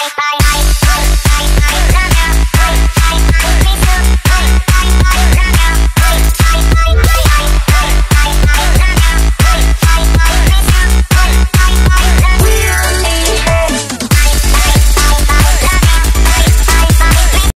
bye, bye, bye.